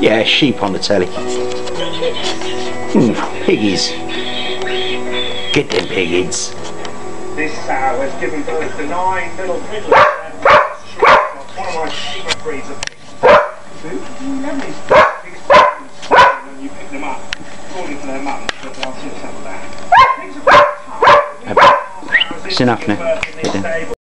Yeah, sheep on the telly. Hmm, piggies. Get them piggies. This uh, sow has given birth to nine little piglets. One of my favourite breeds of pigs. These pigs when you pick them up, calling for their mums, but see some of that. Pigs are quite tough. It's enough now.